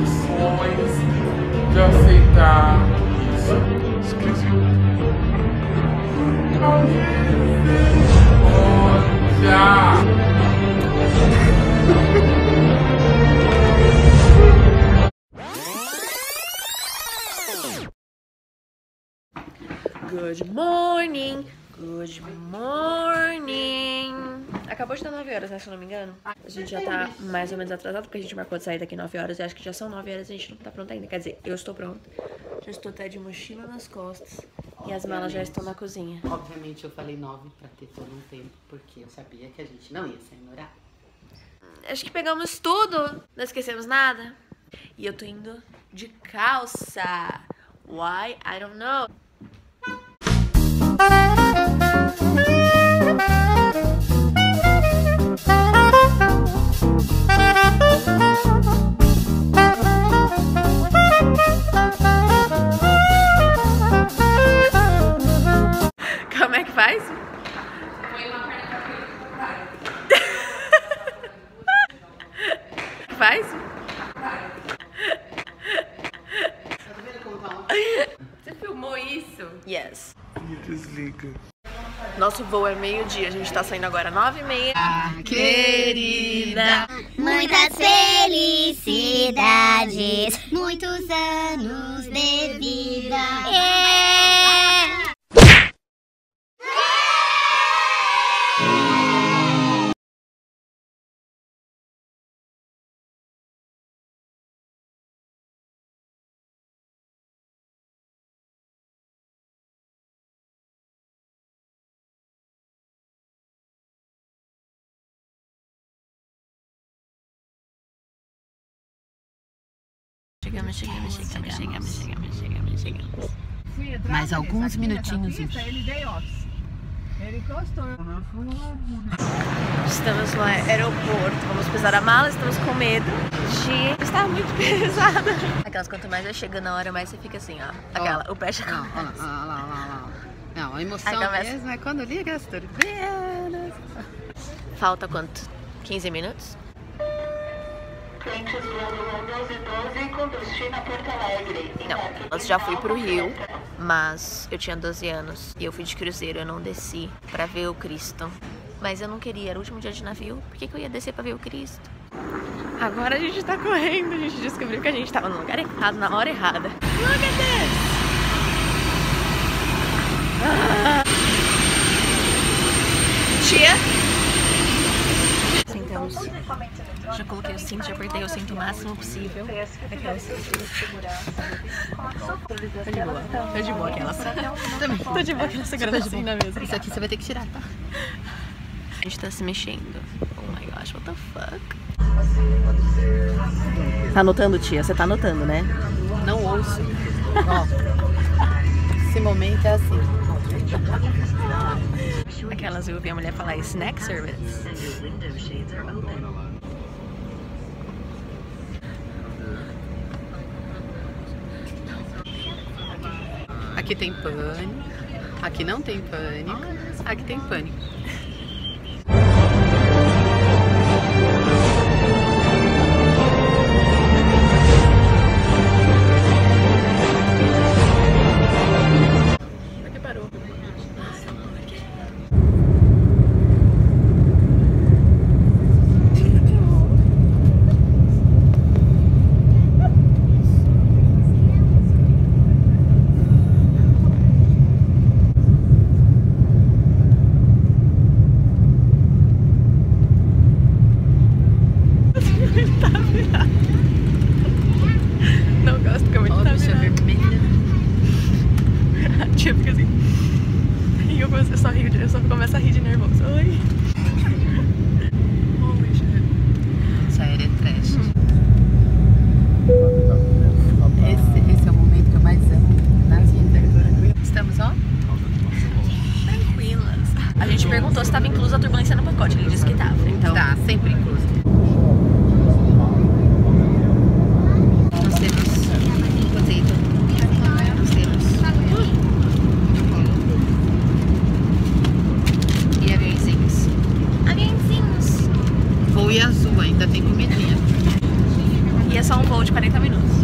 condições de aceitar isso. Olha! Good morning, good morning. Acabou de dar 9 horas, né, se eu não me engano. A gente já tá mais ou menos atrasado, porque a gente marcou de sair daqui 9 horas. E acho que já são 9 horas e a gente não tá pronto ainda. Quer dizer, eu estou pronta. Já estou até de mochila nas costas. E as malas já estão na cozinha. Obviamente eu falei nove pra ter todo um tempo, porque eu sabia que a gente não ia sair no horário. Acho que pegamos tudo, não esquecemos nada. E eu tô indo de calça. Why? I don't know. É faz? Faz? Tá vendo como tá? Você filmou isso? Yes. Desliga. Nosso voo é meio-dia, a gente tá saindo agora nove e meia. querida. Muitas felicidades, muitos anos de vida. Chegamos, chegamos, chegamos, chegamos, chegamos, chegamos, chegamos. Mais alguns minutinhos e Estamos no aeroporto, vamos pesar a mala, estamos com medo de estar muito pesada. Aquelas quanto mais vai chegando na hora, mais você fica assim, ó. Aquela, o pé já Não, olha lá, olha lá, olha lá. Não, a emoção mesmo é quando liga as turbinas. Falta quanto? 15 minutos? Clientes voando 1212 com destino a Porto Alegre. Não, eu já fui pro Rio, mas eu tinha 12 anos e eu fui de cruzeiro, eu não desci pra ver o Cristo. Mas eu não queria, era o último dia de navio, por que, que eu ia descer pra ver o Cristo? Agora a gente tá correndo, a gente descobriu que a gente tava no lugar errado, na hora errada. Look at this! Ah. Tia? Sentamos. Já coloquei o cinto, já apertei o cinto o máximo possível. Aquelas. Tô de boa. Tô de boa aquelas. Também. Tô de boa aquelas segurando assim na mesa. Isso aqui você vai ter que tirar, tá? A gente tá se mexendo. Oh my gosh, what the fuck? Tá anotando, tia? Você tá anotando, né? Não ouço. Ó, esse momento é assim. Aquelas eu ouvi a mulher falar snack service. Aqui tem pânico. Aqui não tem pânico. Aqui tem pânico. E eu, eu só rio, eu só começo a rir de nervoso. Oi. Holy shit. Essa é trash. Esse, esse é o momento que eu mais amo na vida. Estamos, ó. Tranquilas. A gente perguntou se tava inclusa a turbulência no pacote. Ele disse que tava. Então, Tá, sempre incluso. ainda tem comidinha. E é só um voo de 40 minutos.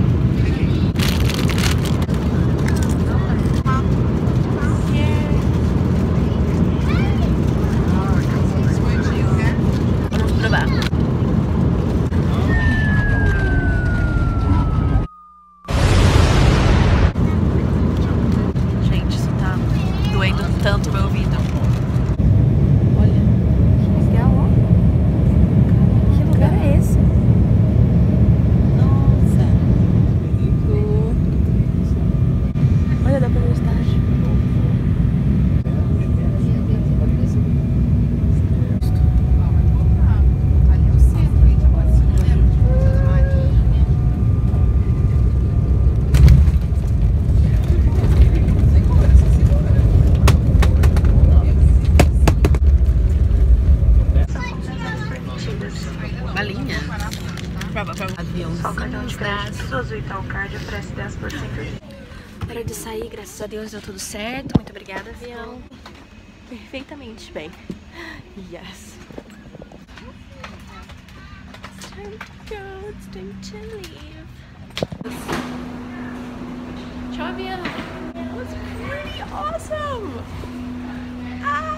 Prova, prova. Avião. Só o cartão de crédito. Azul Card oferece 10% Hora de sair, graças a Deus deu tudo certo. Muito obrigada, avião. Perfeitamente bem. Yes. It's time to go, it's time to leave. Tchau, avião. That was pretty awesome. Ah!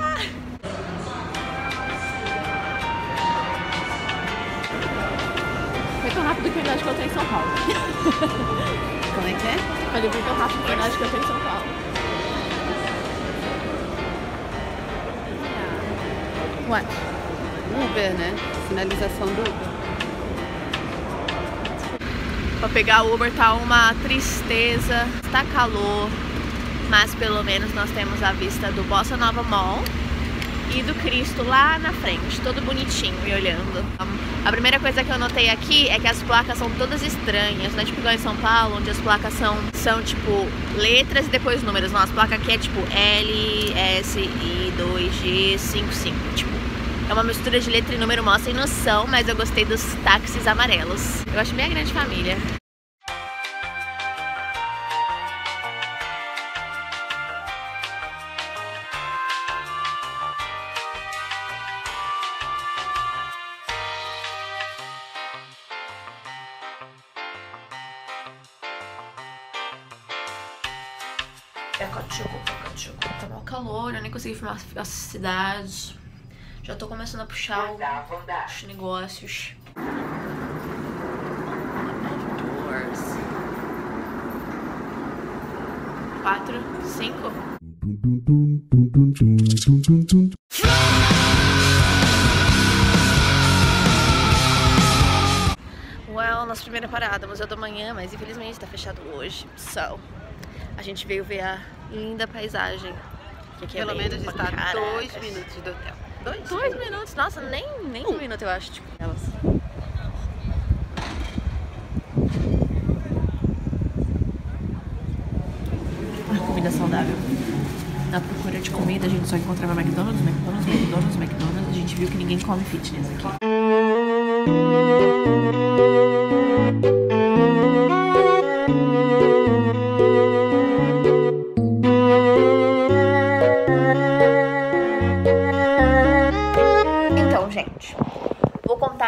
Foi tão rápido que eu acho que eu tô em São Paulo. Como é que é? Falei, foi tão rápido que eu acho que eu tô em São Paulo. What? Uber, né? Sinalização do Uber. Pra pegar o Uber tá uma tristeza, tá calor, mas pelo menos nós temos a vista do Bossa Nova Mall e do Cristo lá na frente, todo bonitinho e olhando. A primeira coisa que eu notei aqui é que as placas são todas estranhas, não é tipo igual em São Paulo, onde as placas são, são tipo letras e depois números. Não, as placas aqui é tipo L, S, I, 2, G, 5, 5. Tipo, é uma mistura de letra e número, mó sem noção, mas eu gostei dos táxis amarelos. Eu acho bem a grande família. Calor, eu nem consegui filmar a cidade. Já tô começando a puxar os negócios. Outdoors. Quatro, cinco. Well, nossa primeira parada, Museu da Manhã, mas infelizmente tá fechado hoje. So, a gente veio ver a linda paisagem. Que aqui é Pelo bem menos está caracas. dois minutos do hotel. Dois? Dois minutos, nossa, nem, nem um minuto eu acho, tipo, elas. A comida saudável. Na procura de comida, a gente só encontrava McDonald's, McDonald's, McDonald's, McDonald's. A gente viu que ninguém come fitness aqui.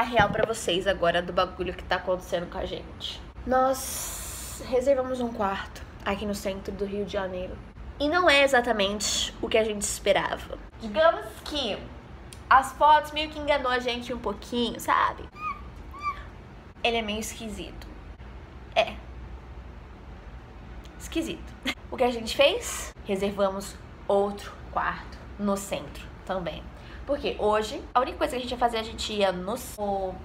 Contar a real pra vocês agora do bagulho que tá acontecendo com a gente. Nós reservamos um quarto aqui no centro do Rio de Janeiro. E não é exatamente o que a gente esperava. Digamos que as fotos meio que enganou a gente um pouquinho, sabe? Ele é meio esquisito. É. Esquisito. O que a gente fez? Reservamos outro quarto no centro também. Porque hoje, a única coisa que a gente ia fazer, a gente ia no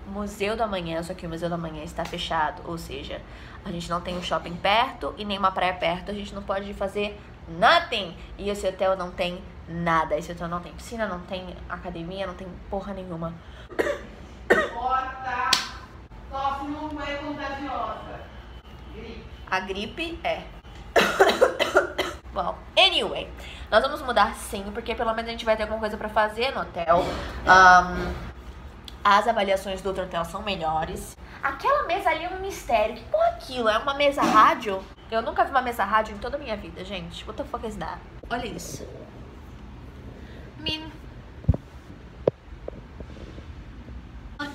Museu da Manhã, só que o Museu da Manhã está fechado, ou seja, a gente não tem um shopping perto e nem uma praia perto, a gente não pode fazer nothing. E esse hotel não tem nada, esse hotel não tem piscina, não tem academia, não tem porra nenhuma. Porta! Tosse não é contagiosa. A gripe é. Anyway, nós vamos mudar sim, porque pelo menos a gente vai ter alguma coisa pra fazer no hotel. Ahn, as avaliações do outro hotel são melhores. Aquela mesa ali é um mistério. Que porra é aquilo? É uma mesa rádio? Eu nunca vi uma mesa rádio em toda a minha vida, gente. What the fuck is that? Olha isso. Min.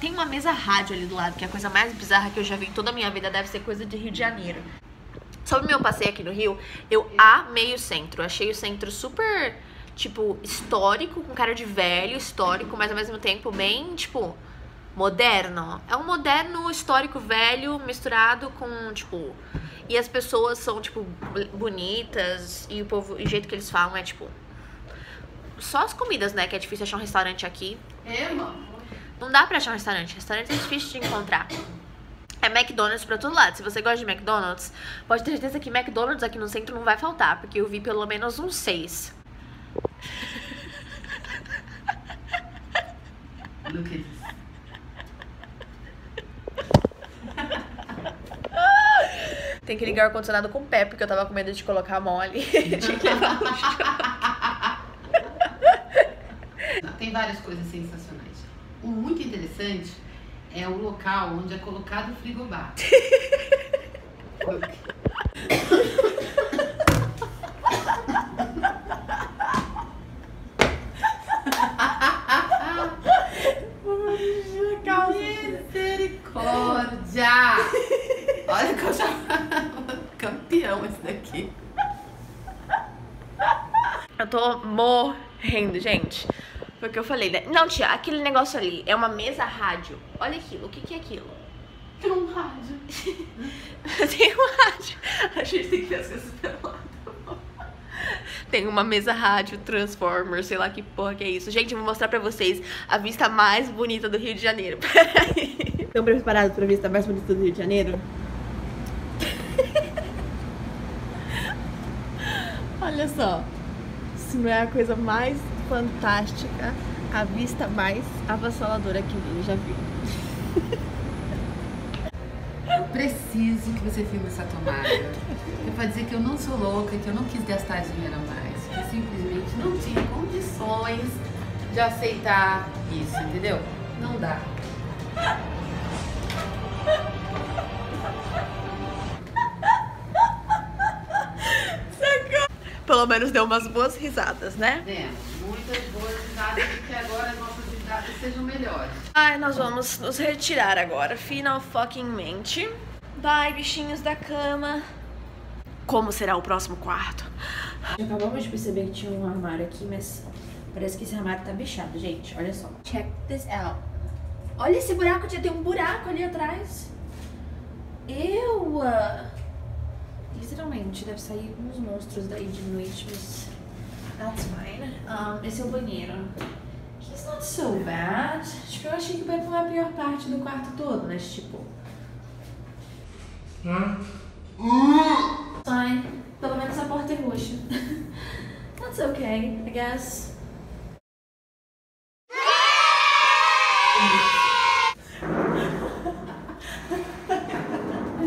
Tem uma mesa rádio ali do lado, que é a coisa mais bizarra que eu já vi em toda a minha vida, deve ser coisa de Rio de Janeiro. Sobre o meu passeio aqui no Rio, eu amei o centro. Achei o centro super, tipo, histórico, com cara de velho, histórico, mas ao mesmo tempo bem, tipo, moderno. É um moderno histórico velho misturado com, tipo. E as pessoas são, tipo, bonitas. E o povo, o jeito que eles falam é, tipo. Só as comidas, né? Que é difícil achar um restaurante aqui. É, mano. Não dá pra achar um restaurante. Restaurante é difícil de encontrar. É McDonald's pra todo lado. Se você gosta de McDonald's, pode ter certeza que McDonald's aqui no centro não vai faltar, porque eu vi pelo menos uns seis. Do que isso? Tem que ligar o ar-condicionado com o pé, porque eu tava com medo de colocar a mão ali. Levar no chão. Tem várias coisas sensacionais. Um muito interessante é o local onde é colocado o frigobar. Misericórdia! Olha que eu já... Campeão esse daqui. Eu tô morrendo, gente. Foi o que eu falei, né? Não, tia, aquele negócio ali é uma mesa rádio. Olha aquilo, o que, que é aquilo? Tem um rádio. Tem um rádio. A gente tem que ver as coisas pelo lado. Tem uma mesa rádio, Transformer, sei lá que porra que é isso. Gente, eu vou mostrar pra vocês a vista mais bonita do Rio de Janeiro. Peraí. Estão preparados pra vista mais bonita do Rio de Janeiro? Olha só. Isso não é a coisa mais fantástica, a vista mais avassaladora que eu já vi. Eu preciso que você filme essa tomada. Pra dizer que eu não sou louca, que eu não quis gastar dinheiro a mais. Que eu simplesmente não tinha condições de aceitar isso, entendeu? Não dá. Pelo menos deu umas boas risadas, né? Demos muitas boas risadas e que agora as nossas risadas sejam melhores. Ai, nós vamos nos retirar agora, final fucking mente. Vai, bichinhos da cama. Como será o próximo quarto? Acabamos de perceber que tinha um armário aqui, mas parece que esse armário tá bichado, gente. Olha só. Check this out. Olha esse buraco, já tem um buraco ali atrás. Eu. Literalmente, deve sair uns monstros daí de noite, mas. That's fine. Um, esse é o banheiro. It's not so bad. Tipo, eu achei que o banheiro foi a pior parte do quarto todo, mas tipo. Fine. Pelo menos a porta é roxa. That's okay, I guess.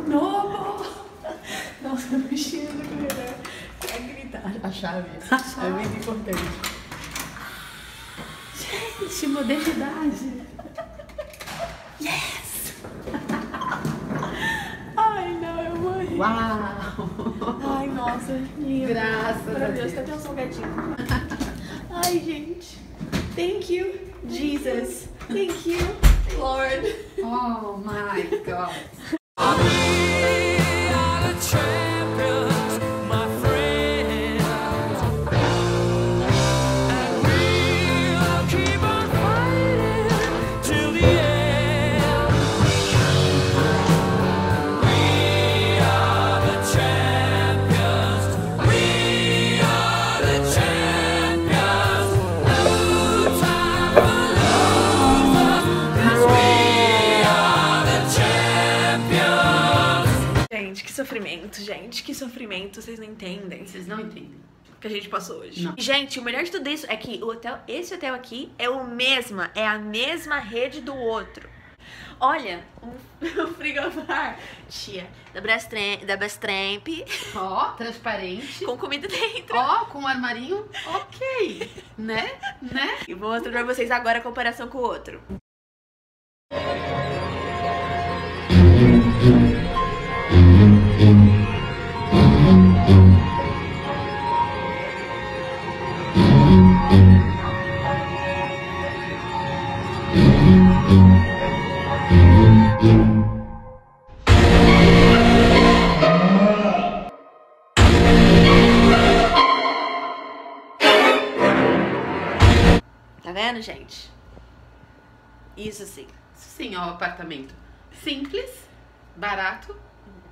Novo! Nossa, mexendo com melhor. É gritar. A chave. É muito importante. Gente, modernidade. Yes! Ai, não, eu morri. Uau! Ai, nossa, lindo. Graças a Maravilhoso, Deus. cadê o som gatinho? Ai, gente. Thank you, Jesus. Thank you, Lord. Oh my god! Sofrimento, gente. Que sofrimento, vocês não entendem. Vocês não entendem. que a gente passou hoje. Não. Gente, o melhor de tudo isso é que o hotel, esse hotel aqui é o mesmo, é a mesma rede do outro. Olha, um, frigobar, tia, da Brastramp, da Brastramp Ó, transparente. com comida dentro. Ó, com um armarinho. Ok. Né? Né? E vou mostrar pra vocês agora a comparação com o outro. Apartamento. Simples, barato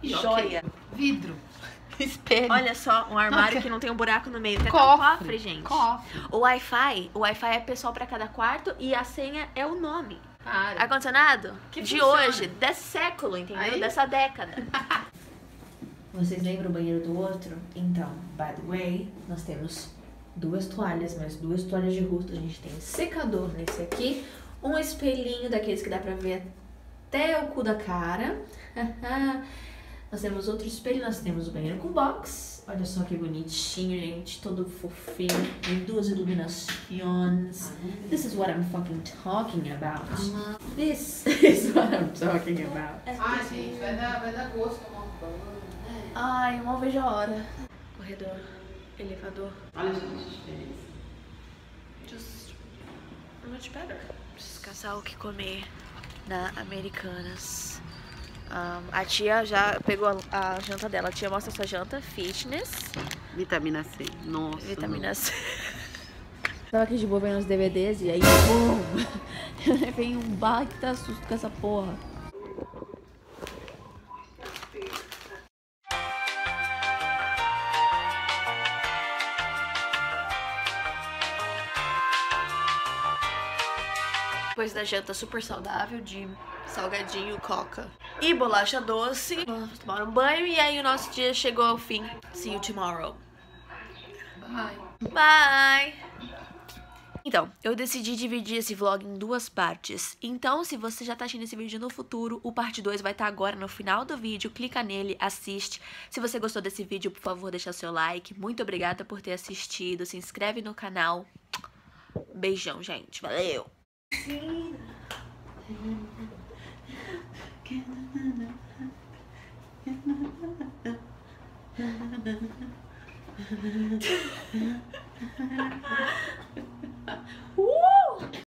e. Joia. Vidro. Espelho. Olha só, um armário que não tem um buraco no meio. Tem até um Cofre. cofre, gente. Cofre. O Wi-Fi, o Wi-Fi é pessoal pra cada quarto e a senha é o nome. Para. Ar-condicionado Que de funciona. hoje, desse século, entendeu? Aí. Dessa década. Vocês lembram o banheiro do outro? Então, by the way, nós temos duas toalhas, mas duas toalhas de rosto. A gente tem secador nesse aqui, um espelhinho daqueles que dá pra ver até o cu da cara. nós temos outro espelho, nós temos o banheiro com box. Olha só que bonitinho, gente, todo fofinho, tem duas iluminações. This is what I'm fucking talking about. This is what I'm talking about. Ai, gente, vai dar, vai dar gosto tomar banho. Ai, eu mal vejo a hora. Corredor, elevador. Olha, gente, diferença. Just much better. Preciso caçar o que comer na Americanas. Um, a tia já pegou a, a janta dela. A tia mostra sua janta, fitness, Vitamina C. Nossa. vitaminas. Tava aqui de boa vendo os DVDs e aí, bum! Eu levei um baita susto com essa porra. Depois da janta super saudável de salgadinho, coca e bolacha doce, vamos tomar um banho e aí o nosso dia chegou ao fim. See you tomorrow. Ai. Bye! Então, eu decidi dividir esse vlog em duas partes. Então, se você já tá assistindo esse vídeo no futuro, o parte 2 vai estar agora no final do vídeo. Clica nele, assiste. Se você gostou desse vídeo, por favor, deixa seu like. Muito obrigada por ter assistido. Se inscreve no canal. Beijão, gente. Valeu! Woo!